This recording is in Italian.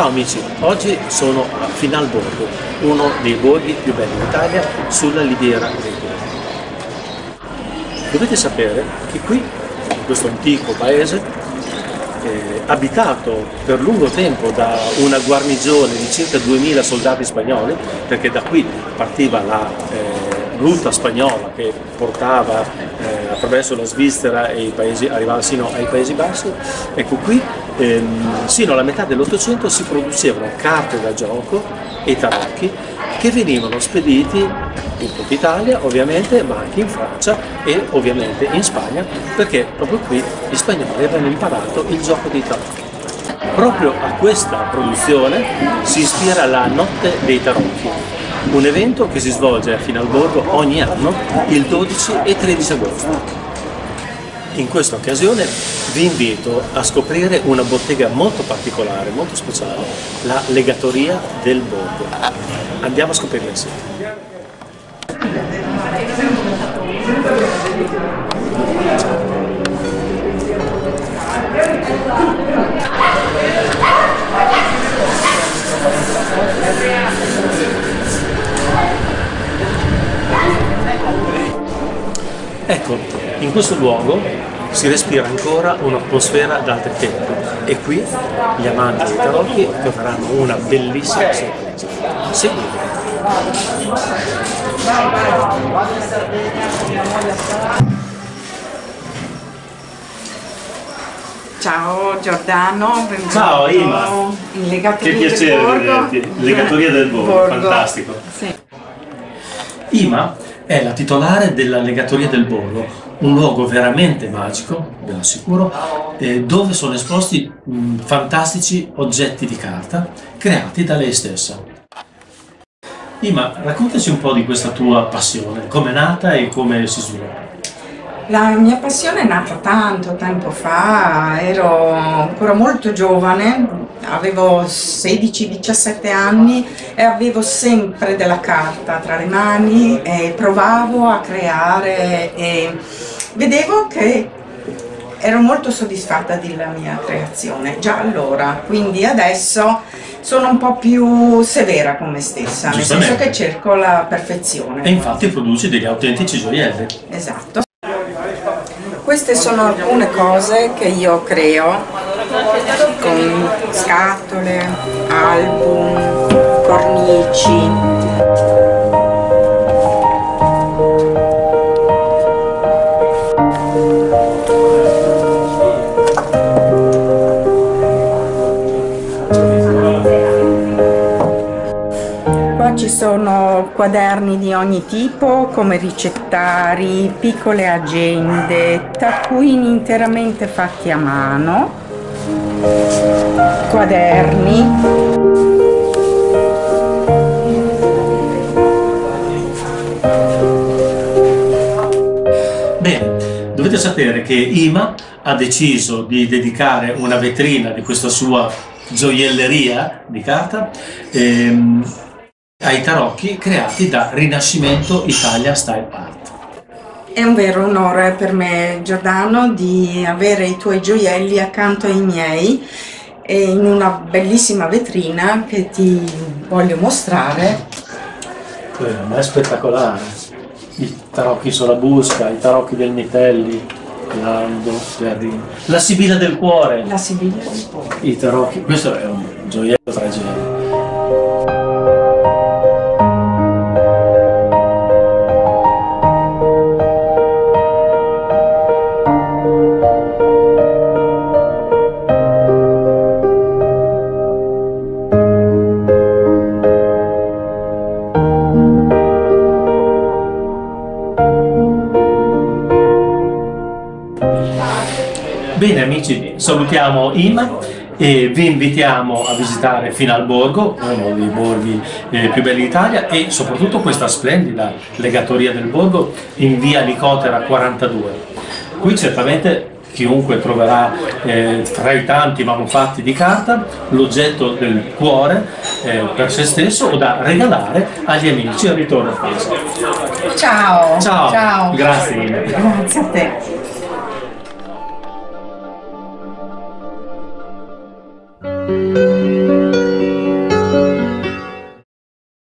Ciao amici, oggi sono a Finalborgo, uno dei borghi più belli d'Italia sulla Lidiera dei Borghi. Dovete sapere che qui, in questo antico paese, eh, abitato per lungo tempo da una guarnigione di circa 2000 soldati spagnoli, perché da qui partiva la eh, rotta spagnola che portava eh, attraverso la Svizzera e i paesi, arrivava sino ai Paesi Bassi, ecco qui ehm, sino alla metà dell'Ottocento si producevano carte da gioco e tarocchi che venivano spediti in tutta Italia ovviamente, ma anche in Francia e ovviamente in Spagna, perché proprio qui gli spagnoli avevano imparato il gioco dei tarocchi. Proprio a questa produzione si ispira la Notte dei Tarocchi, un evento che si svolge a Finalborgo ogni anno il 12 e 13 agosto. In questa occasione vi invito a scoprire una bottega molto particolare, molto speciale, la Legatoria del Borgo. Andiamo a scoprirla insieme. Ecco, in questo luogo si respira ancora un'atmosfera d'altri tempi e qui gli amanti dei tarocchi troveranno una bellissima sorpresa. Seguite. Ciao Giordano, benvenuto Ciao, Ima. in Legatoria Che piacere del Borgo. vederti, Legatoria del Borgo, fantastico. Sì. Ima è la titolare della Legatoria del Borgo, un luogo veramente magico, ve lo assicuro, eh, dove sono esposti mh, fantastici oggetti di carta creati da lei stessa. Ima, raccontaci un po' di questa tua passione, come è nata e come si sviluppa. La mia passione è nata tanto tempo fa, ero ancora molto giovane, avevo 16-17 anni e avevo sempre della carta tra le mani e provavo a creare e vedevo che ero molto soddisfatta della mia creazione già allora, quindi adesso sono un po' più severa con me stessa, nel senso che cerco la perfezione. E infatti produci degli autentici gioielli. Esatto. Queste sono alcune cose che io creo con scatole, album, cornici. Quaderni di ogni tipo come ricettari, piccole agende, taccuini interamente fatti a mano, quaderni. Bene, dovete sapere che Ima ha deciso di dedicare una vetrina di questa sua gioielleria di carta ehm, ai tarocchi creati da Rinascimento Italia Style Art. È un vero onore per me, Giordano, di avere i tuoi gioielli accanto ai miei e in una bellissima vetrina che ti voglio mostrare. Eh, Ma è spettacolare. I tarocchi sulla busca, i tarocchi del Mitelli, Lando, Giardini. La Sibilla del Cuore, La Sibiglia del Cuore. i tarocchi. Questo è un gioiello tra i. Bene amici, salutiamo Ima e vi invitiamo a visitare Finalborgo, uno dei borghi eh, più belli d'Italia e soprattutto questa splendida legatoria del borgo in via Nicotera 42. Qui certamente chiunque troverà eh, tra i tanti manufatti di carta l'oggetto del cuore eh, per se stesso o da regalare agli amici al ritorno a casa. Ciao! Ciao, Ciao! grazie Ima. Grazie a te.